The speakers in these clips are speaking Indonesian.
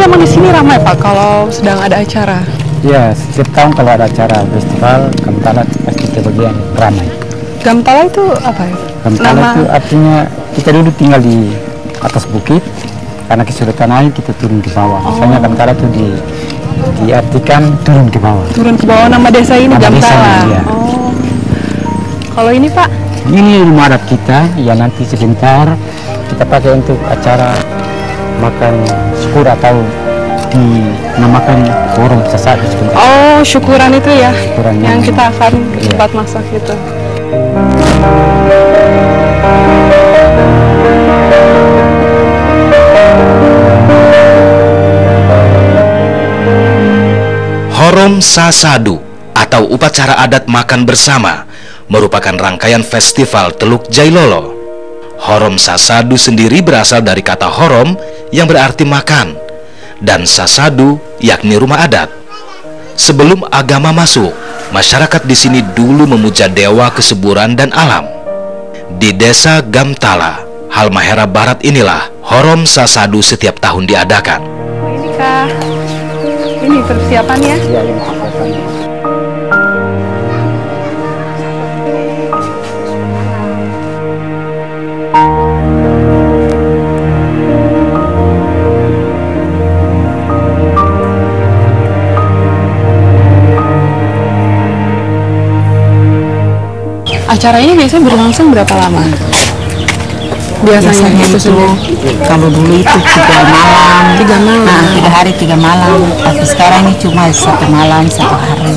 ramai Pak kalau sedang ada acara? Ya, setiap tahun kalau ada acara festival Gamtala pasti kebagian ramai. Gamtala itu apa ya? Gamtala Nama- itu artinya kita dulu tinggal di atas bukit karena kesulitan air kita turun ke bawah. Misalnya Gamtala itu di diartikan turun ke bawah. Turun ke bawah nama desa ini Nama Gamtala. desanya, iya. Oh. Kalau ini Pak, Ini rumah adat kita ya nanti sebentar kita pakai untuk acara makan syukur atau dinamakan sesaat sebentar. oh syukuran itu ya, Syukuran yang yang- kita akan iya. tempat masak gitu. Horom Sasadu atau upacara adat makan bersama merupakan rangkaian festival Teluk Jailolo. Horom Sasadu sendiri berasal dari kata horom yang berarti makan dan sasadu yakni rumah adat. Sebelum agama masuk, masyarakat di sini dulu memuja dewa kesuburan dan alam. Di desa Gamtala, Halmahera Barat inilah Horom Sasadu setiap tahun diadakan. Ini kah? Ini persiapannya. Ya, ini Acara ini biasanya berlangsung berapa lama? Biasanya, biasanya itu itu kalau dulu itu tiga malam Tiga malam. nah tiga hari tiga malam tapi sekarang ini cuma satu malam satu hari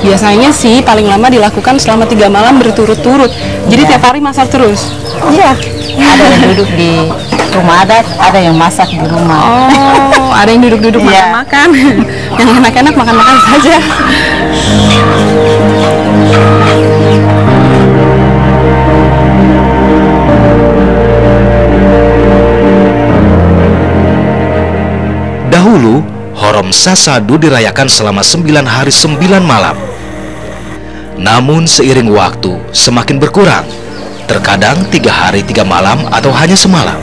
Biasanya sih paling lama dilakukan selama tiga malam berturut-turut. Jadi tiap hari masak terus. iya ada yang duduk di rumah adat ada yang masak di rumah Oh, ada yang duduk-duduk Iya. makan-makan. yang enak-enak makan-makan saja. Dahulu, Horom Sasadu dirayakan selama sembilan hari sembilan malam. Namun seiring waktu semakin berkurang, terkadang tiga hari tiga malam atau hanya semalam.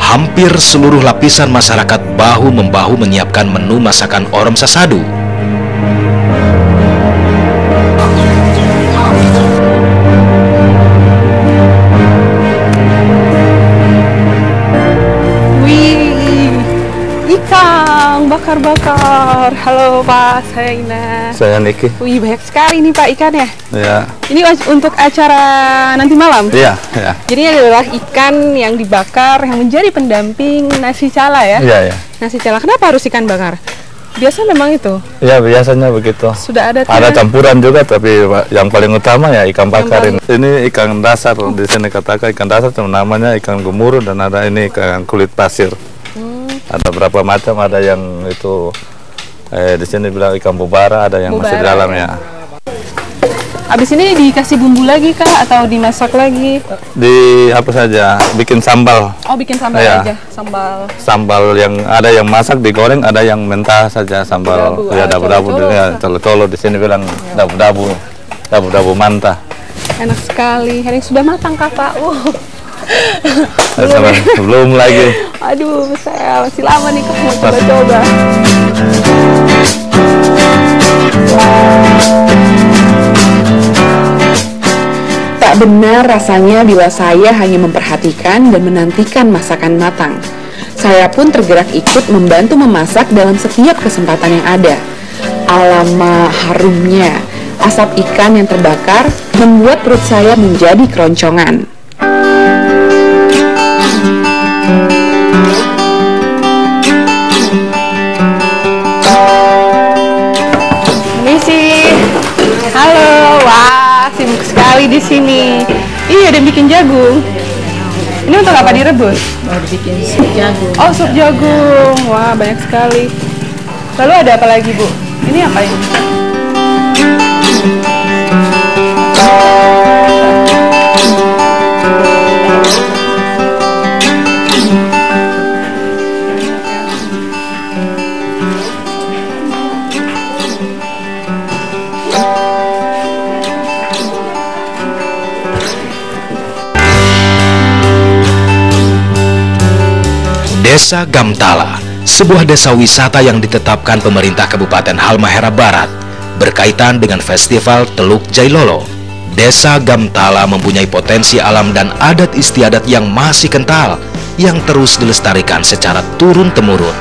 Hampir seluruh lapisan masyarakat bahu-membahu menyiapkan menu masakan Horom Sasadu. Ikan bakar-bakar. Halo Pak, saya Ina. Saya Niki. Wih, banyak sekali nih Pak ikannya. Ya, Ini was- untuk acara nanti malam. iya, ya, Jadi ini adalah ikan yang dibakar yang menjadi pendamping nasi cala ya. iya, ya. Nasi cala. Kenapa harus ikan bakar? Biasa memang itu. Ya biasanya begitu. Sudah ada Ada campuran juga, tapi yang paling utama ya ikan bakar Ikan ini. Ini ikan dasar di sini katakan ikan dasar namanya ikan gemuruh dan ada ini ikan kulit pasir. Ada berapa macam? Ada yang itu eh, di sini bilang ikan bubara, ada yang masih di Bubara, dalam ya. ya. Abis ini dikasih bumbu lagi kah atau dimasak lagi? Di apa saja? Bikin sambal. Oh bikin sambal Iya. aja, sambal. Sambal yang ada yang masak digoreng, ada yang mentah saja sambal. Dabu, ya dabu-dabu ya, colo-colo di sini bilang dabu-dabu. Dabu-dabu mantah. Enak sekali. Ini sudah matang kah Pak? Wow. Eh, sama- belum lagi. Aduh, saya masih lama nih kok mau coba-coba. Tak benar rasanya bila saya hanya memperhatikan dan menantikan masakan matang. Saya pun tergerak ikut membantu memasak dalam setiap kesempatan yang ada. Alama harumnya, asap ikan yang terbakar membuat perut saya menjadi keroncongan. Di sini. Iya, ada bikin jagung. Ini untuk apa direbus? baru bikin sup jagung Oh, sup jagung. Wah, banyak sekali. Lalu ada apa lagi, Bu? Ini apa ini? Desa Gamtala, sebuah desa wisata yang ditetapkan pemerintah Kabupaten Halmahera Barat, berkaitan dengan Festival Teluk Jailolo. Desa Gamtala mempunyai potensi alam dan adat istiadat yang masih kental, yang terus dilestarikan secara turun-temurun.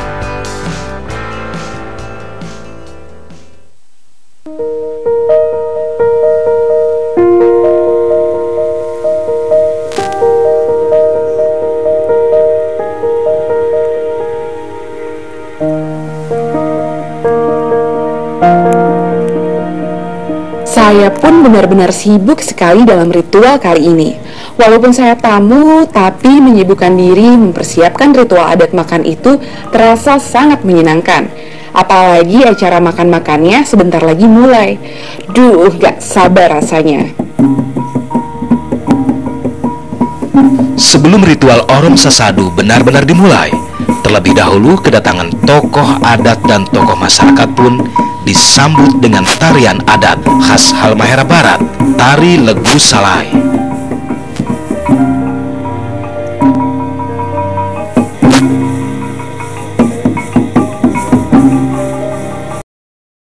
Pun benar-benar sibuk sekali dalam ritual kali ini. Walaupun saya tamu, tapi menyibukkan diri mempersiapkan ritual adat makan itu terasa sangat menyenangkan. Apalagi acara makan-makannya sebentar lagi mulai. Duh, gak sabar rasanya. Sebelum ritual Orom Sasadu benar-benar dimulai, terlebih dahulu kedatangan tokoh adat dan tokoh masyarakat pun disambut dengan tarian adat khas Halmahera Barat, Tari Legu Salai.